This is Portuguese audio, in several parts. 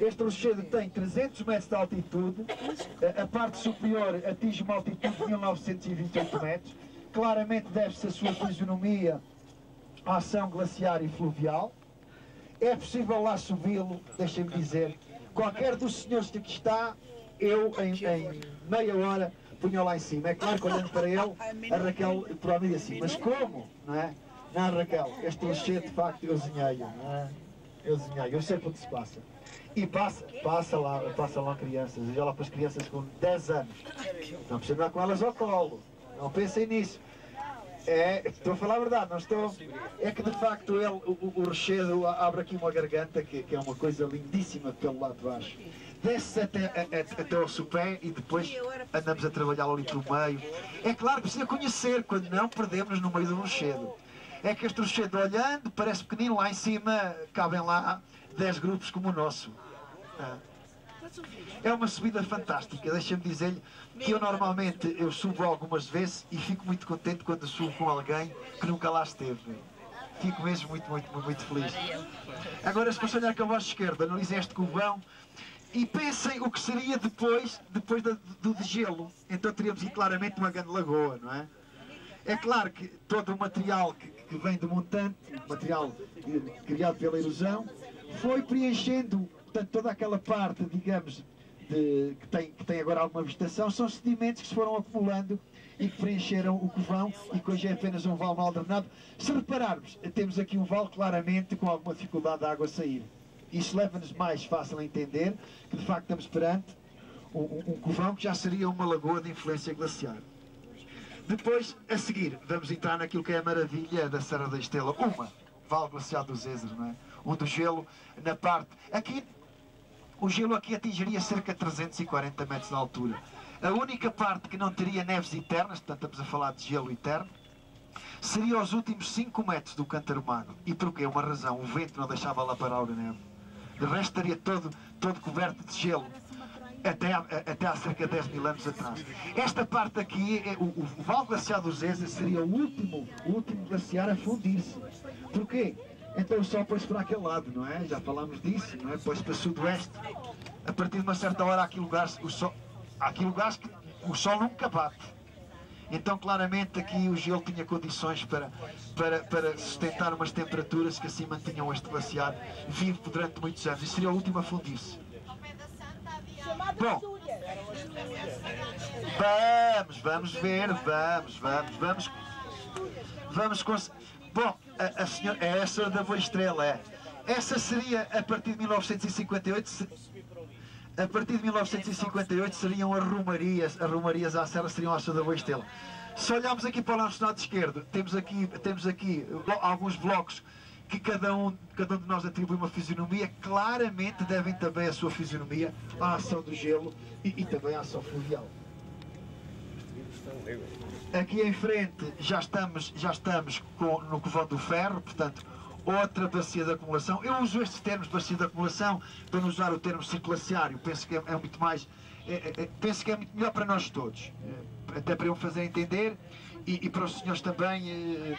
Este rochedo tem 300 metros de altitude, a, parte superior atinge uma altitude de 1928 metros. Claramente deve-se a sua fisionomia à ação glaciar e fluvial. É possível lá subi-lo, deixem-me dizer. Qualquer dos senhores que aqui está, eu em, em meia hora punha lá em cima. É claro que olhando para ele, a Raquel provavelmente assim, mas como? Não é? Não, Raquel, este rochedo de facto eu desenhei, não é? Eu desenhei, eu sei o que se passa. E passa, passa lá, passa lá crianças, veja lá para as crianças com 10 anos. Não precisa andar com elas ao colo. Não pensem nisso. É, estou a falar a verdade, não estou. É que de facto ele, o, o rochedo abre aqui uma garganta que, que, é uma coisa lindíssima pelo lado de baixo. Desce até, até, até ao sopé e depois andamos a trabalhar ali pelo meio. É claro precisa conhecer, quando não perdemos no meio do rochedo. É que este rochedo olhando parece pequenino, lá em cima cabem lá 10 grupos como o nosso. É uma subida fantástica, deixa-me dizer-lhe que eu normalmente eu subo algumas vezes e fico muito contente quando subo com alguém que nunca lá esteve. Fico mesmo muito, muito, muito feliz. Agora, se fosse olhar com a vossa esquerda, analisem este cubão e pensem o que seria depois, depois do, do. Então teríamos claramente uma grande lagoa, não é? É claro que todo o material que, que vem do montante, material criado pela erosão, foi preenchendo portanto, toda aquela parte, digamos, de, que, tem, que tem agora alguma vegetação, são sedimentos que se foram acumulando e que preencheram o covão e que hoje é apenas um vale mal drenado. Se repararmos, temos aqui um vale claramente com alguma dificuldade da água sair. Isso leva-nos mais fácil a entender que de facto estamos perante um, um, um covão que já seria uma lagoa de influência glaciar. Depois, a seguir, vamos entrar naquilo que é a maravilha da Serra da Estela. Uma, Vale Glaciar dos Ézeres, não é? Onde o gelo, na parte... Aqui, o gelo aqui atingiria cerca de 340 metros de altura. A única parte que não teria neves eternas, portanto estamos a falar de gelo eterno, seria os últimos 5 metros do cântaro magro. E porquê? Uma razão, o vento não deixava lá parar a neve. De resto estaria todo, todo coberto de gelo até, até há cerca de 10 mil anos atrás. Esta parte aqui, é, o, o, Val Glaciar do Zeza seria o último, o último glaciar a fundir-se. Porquê? Então o Sol pôs para aquele lado, não é? Já falámos disso, não é? Pôs para o sudoeste. A partir de uma certa hora há aqui lugares, o sol, há aqui lugares que o Sol nunca bate. Então claramente aqui o gelo tinha condições para, para, para sustentar umas temperaturas que assim mantinham este glaciar vivo durante muitos anos. E seria o último a fundir-se. Bom, vamos, vamos ver, vamos, vamos, vamos, vamos conseguir. Bom, a, a senhora, é essa da Boa Estrela, é. Essa seria, a partir de 1958, se, a partir de 1958 seriam as romarias, as à serra seriam a da Boa Estrela. Se olharmos aqui para o nosso lado esquerdo, temos aqui, temos aqui alguns blocos que cada um, cada um de nós atribui uma fisionomia, claramente devem também a sua fisionomia à ação do gelo e, e também à ação fluvial. Aqui em frente já estamos, já estamos com, no Covão do Ferro, portanto, outra bacia de acumulação. Eu uso estes termos bacia de acumulação para não usar o termo ciclaciário. Penso que é, é muito mais, é, é, é, penso que é muito melhor para nós todos. É, até para eu fazer entender e, e, para os senhores também. Eh,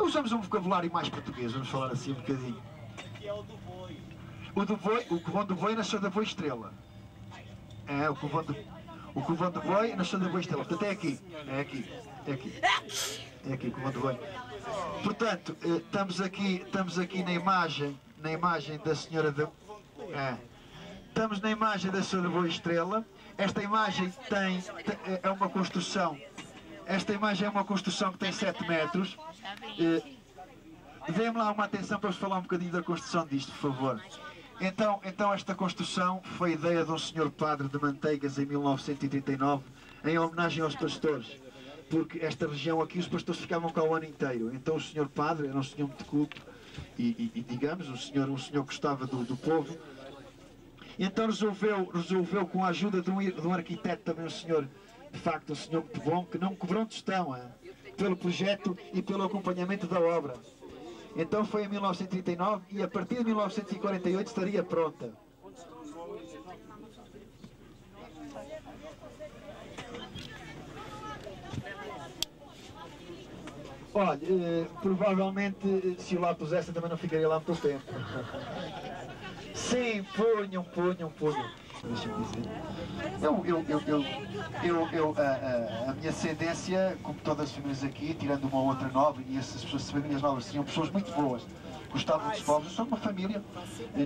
usamos um vocabulário mais português, vamos falar assim um bocadinho. Que é o do boi. O do boi, o covão do boi nasceu da boi estrela. É, o covão do, o covão do boi nasceu da boi estrela. Portanto, é aqui. É aqui. É aqui. É aqui o covão do boi. Portanto, eh, estamos aqui, estamos aqui na imagem, na imagem da senhora da. É. Estamos na imagem da senhora Boa Estrela. Esta imagem tem, é uma construção esta imagem é uma construção que tem 7 metros. Dê-me lá uma atenção para vos falar um bocadinho da construção disto, por favor. Então, então esta construção foi ideia de um senhor padre de Manteigas em 1939, em homenagem aos pastores. Porque esta região aqui os pastores ficavam cá o ano inteiro. Então o senhor padre era um senhor muito culto e, e, e digamos, um senhor, um senhor gostava do, do povo. E então resolveu, resolveu com a ajuda de um, de um arquiteto também, um senhor de facto, um senhor muito bom, que não cobrou tostão hein, pelo projeto e pelo acompanhamento da obra. Então foi em 1939 e a partir de 1948 estaria pronta. Olha, eh, provavelmente se o lá pusesse também não ficaria lá muito tempo. Sim, punham, punham, punham. Deixa-me dizer. Eu, eu, eu, eu, eu, eu a, a, a, minha ascendência, como todas as famílias aqui, tirando uma outra nova, e essas pessoas, famílias novas, seriam pessoas muito boas gostavam dos pobres. Eu sou de uma família,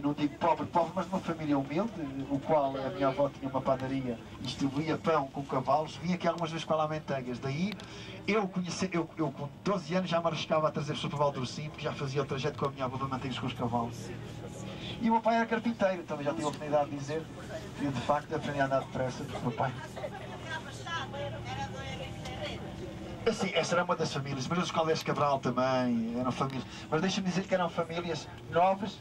não digo pobre, pobre, mas de uma família humilde, o qual a minha avó tinha uma padaria e distribuía pão com cavalos. Vim aqui algumas vezes para lá Manteigas. Daí eu conheci, eu, eu com 12 anos já me arriscava a trazer pessoas para Valdorcim, porque já fazia o trajeto com a minha avó para Manteigas com os cavalos. E o meu pai era carpinteiro, também já tive a oportunidade de dizer que de facto aprendi a andar depressa, porque o meu pai Assim, essa era uma das famílias, mas os Caldeiros Cabral também eram famílias. Mas deixa-me dizer que eram famílias novas,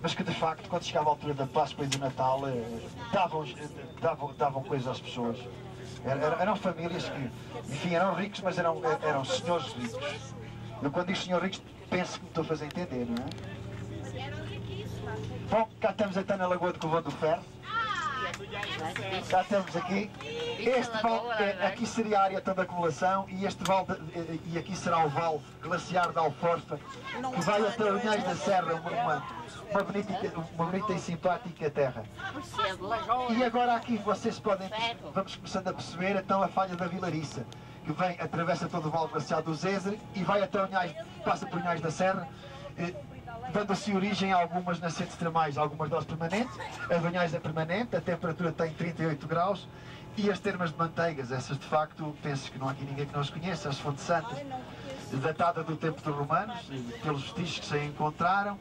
mas que de facto, quando chegava a altura da Páscoa e do Natal, eh, davam, eh, davam, davam coisas às pessoas. Eram, eram famílias que, enfim, eram ricos, mas eram, eh, eram senhores ricos. Eu quando digo senhor ricos, penso que me estou a fazer entender, não é? Bom, cá estamos então na Lagoa de Covão do Ferro. Já estamos aqui. Este vale, é, aqui seria a área toda de acumulação e este vale, e aqui será o vale glaciar da Alforfa, que vai até Unhais da Serra, uma, uma, bonita, uma bonita e simpática terra. E agora aqui vocês podem, vamos começando a perceber então a falha da Vilariça, que vem, atravessa todo o vale glaciar do Zézer e vai até Unhais, passa por Unhais da Serra, eh, dando-se origem a algumas nascentes termais, algumas delas permanentes. A Vanhais é permanente, a temperatura tem 38 graus. E as termas de manteigas, essas de facto, penso que não há aqui ninguém que não as conheça, as fontes santas, datada do tempo dos romanos, pelos vestígios que se encontraram.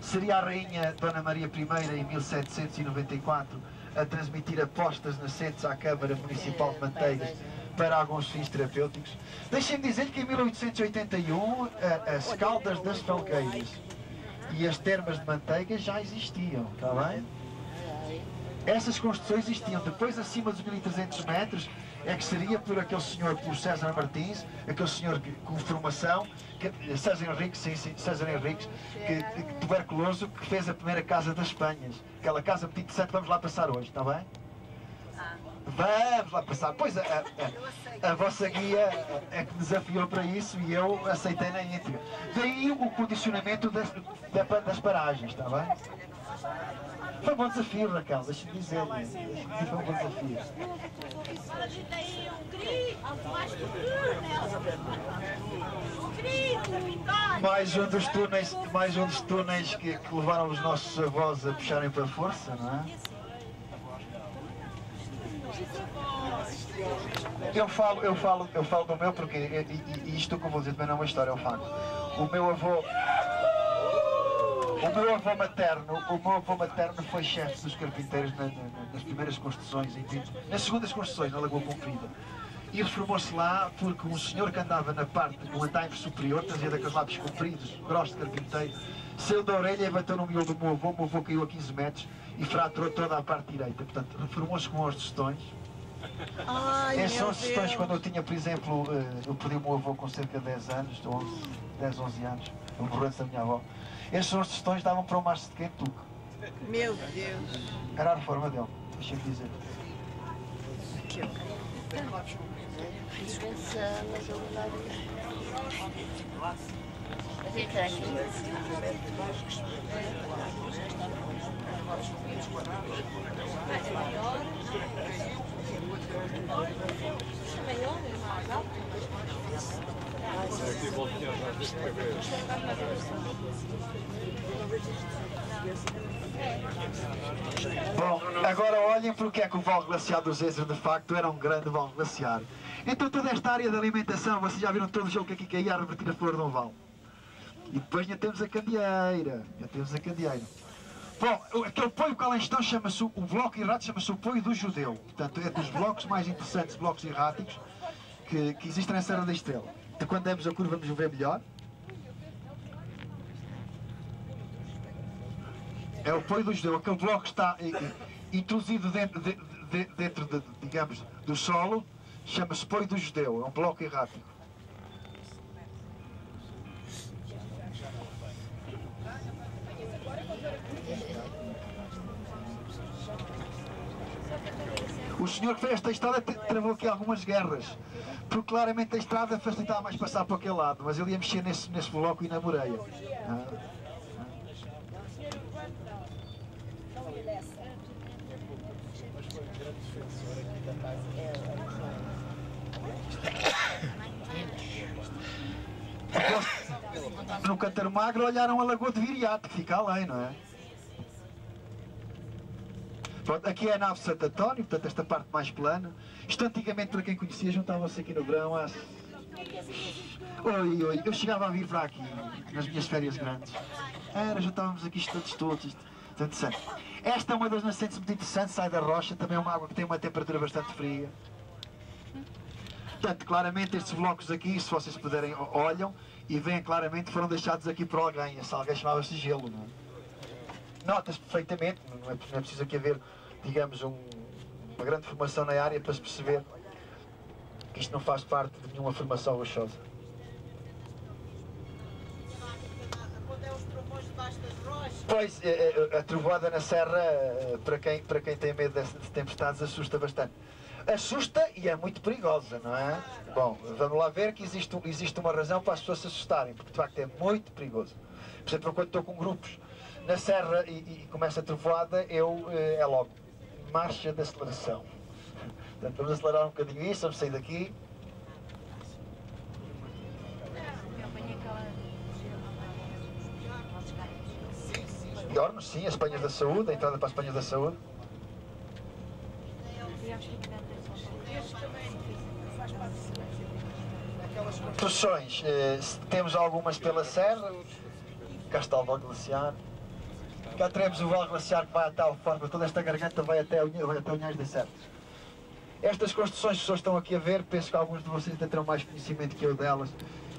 Seria a rainha Dona Maria I, em 1794, a transmitir apostas nascentes à Câmara Municipal de Manteigas para alguns fins terapêuticos. Deixem-me dizer que em 1881 as caldas das Felgueiras e as termas de manteiga já existiam, está bem? Essas construções existiam. Depois, acima dos 1300 metros, é que seria por aquele senhor, por César Martins, aquele senhor com formação, que, César Henriques, sim, sim, César Henriques, que, que, tuberculoso, que fez a primeira casa das Espanhas. Aquela casa muito interessante, vamos lá passar hoje, está bem? Vamos lá passar. Pois a, a, a, vossa guia é que desafiou para isso e eu aceitei na íntegra. Daí o condicionamento das, das paragens, está bem? Foi um bom desafio, Raquel, deixa-me dizer. Foi um bom desafio. Mais um dos túneis, mais um dos túneis que, que levaram os nossos avós a puxarem para a força, não é? Eu falo, eu falo, eu falo do meu porque e, e isto que eu também não é uma história, é um facto. O meu avô o meu avô materno, o meu avô materno foi chefe dos carpinteiros na, na, nas primeiras construções, em, nas segundas construções na Lagoa Comprida. E reformou-se lá porque um senhor que andava na parte do andaime superior, trazia daqueles lápis compridos, grossos de carpinteiro, saiu da orelha e bateu no miolo do meu avô, o meu avô caiu a 15 metros e fraturou toda a parte direita. Portanto, reformou-se com os tostões. Ai, Esses são os tostões quando eu tinha, por exemplo, eh, eu perdi o meu avô com cerca de 10 anos, 11, 10, 11 anos, eu morri da minha avó. Esses são os tostões davam para o macho de Kentucky. Meu Deus! Era a reforma dele, deixa-me dizer. Aqui, Bom, agora olhem para o que é que o Val Glaciar do Zezer de facto era um grande Val Glaciar. Então toda esta área de alimentação, vocês já viram todo o gelo que aqui caía a revertir a flor de um val. E depois ainda temos a candeeira, ainda temos a candeeira. Bom, aquele poio que lá estão chama-se, o bloco errático chama-se o poio do judeu. Portanto, é dos blocos mais interessantes, blocos erráticos, que, que existem na Serra da Estrela. Então, quando demos a curva vamos ver melhor. É o poio do judeu, aquele bloco que está eh, eh, introduzido dentro, de, de, dentro de, digamos, do solo, chama-se poio do judeu, é um bloco errático. O senhor que fez esta estrada travou aqui algumas guerras, porque claramente a estrada facilitava mais passar para aquele lado, mas ele ia mexer nesse, nesse bloco e na moreia. Ah. No Cantar Magro olharam a Lagoa de Viriato, que fica além, não é? Pronto, aqui é a nave Santo António, portanto esta parte mais plana. Isto antigamente, para quem conhecia, juntavam-se aqui no verão às... Oi, oi, eu chegava a vir para aqui, nas minhas férias grandes. Era, juntávamos aqui todos todos, interessante. Esta é uma das nascentes muito interessantes, sai da rocha, também é uma água que tem uma temperatura bastante fria. Portanto, claramente estes blocos aqui, se vocês puderem, olham e veem claramente foram deixados aqui por alguém. Esse alguém chamava-se gelo, não é? Nota-se perfeitamente, não é, não é preciso aqui haver, digamos, um, uma grande formação na área para se perceber que isto não faz parte de nenhuma formação rochosa. Pois, é, é, a trovoada na serra, eh, para quem, para quem tem medo de tempestades, assusta bastante. Assusta e é muito perigosa, não é? Bom, vamos lá ver que existe, existe uma razão para as pessoas se assustarem, porque de facto é muito perigoso. Por exemplo, quando estou com grupos na serra e, e começa a trovoada, eu, eh, é logo, marcha de aceleração. Portanto, vamos acelerar um bocadinho isso, vamos sair daqui. Dormes, sim, as penhas da saúde, a entrada para as penhas da saúde. Construções, eh, temos algumas pela serra, Castelo do Glaciar. Cá teremos o Val Glaciar que vai a tal forma, toda esta garganta vai até, vai até Serra. Estas construções que pessoas estão aqui a ver, penso que alguns de vocês terão mais conhecimento que eu delas.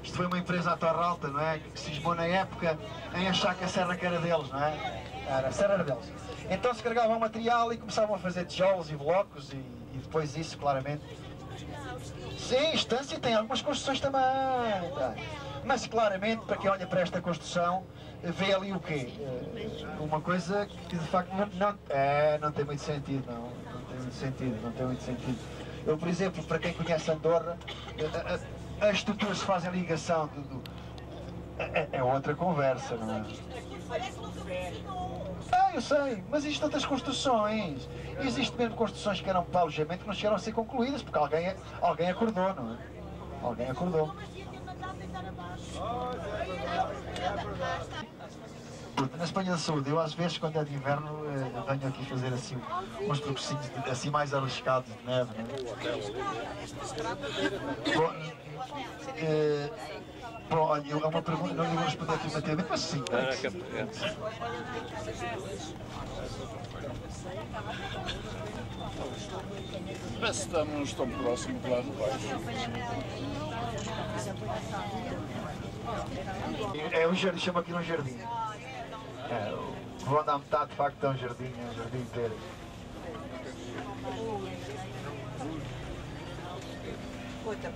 Isto foi uma empresa à Torre Alta, não é? Que se esmou na época em achar que a serra que era deles, não é? Era, a serra era deles. Então se carregavam material e começavam a fazer tijolos e blocos e, e depois isso, claramente. Sim, Estância tem algumas construções também. Tá. Mas claramente, para quem olha para esta construção, vê ali o quê? Uma coisa que de facto não, não, é, não tem muito sentido, não, não tem muito sentido, não tem muito sentido. Eu, por exemplo, para quem conhece Andorra, as estruturas fazem ligação do, do é, é, outra conversa, não é? Ah, eu sei, mas existem outras construções. Existem mesmo construções que eram para alojamento que não chegaram a ser concluídas, porque alguém, alguém acordou, não é? Alguém acordou. Na Espanha da Saúde, eu às vezes quando é de inverno eh, venho aqui fazer assim uns truquezinhos assim mais arriscados de neve. Né? Bom, eh, bom, olha, é uma pergunta, não lhe vou responder afirmativamente, mas sim. Parece que estamos tão próximos de lá no baixo. É um jardim, chama aqui um jardim. É, vou andar metade, de facto, é um jardim, é um jardim inteiro. Outra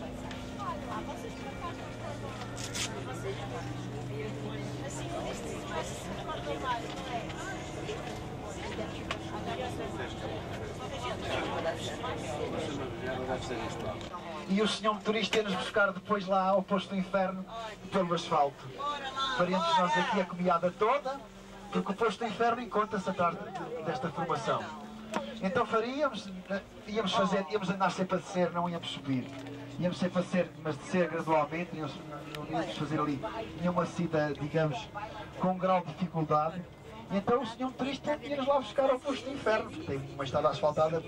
e o senhor motorista ia nos buscar depois lá ao posto do inferno pelo asfalto. Faríamos nós aqui a comiada toda, porque o posto do inferno encontra-se atrás desta formação. Então faríamos, eh, íamos fazer, íamos andar sempre a descer, não íamos subir. Íamos sempre a descer, mas descer gradualmente, íamos, não íamos fazer ali nenhuma cida, digamos, com um grau de dificuldade. Então o senhor motorista ia-nos lá buscar ao posto do inferno, porque tem uma estrada asfaltada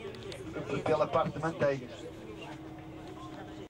pela parte de manteigas.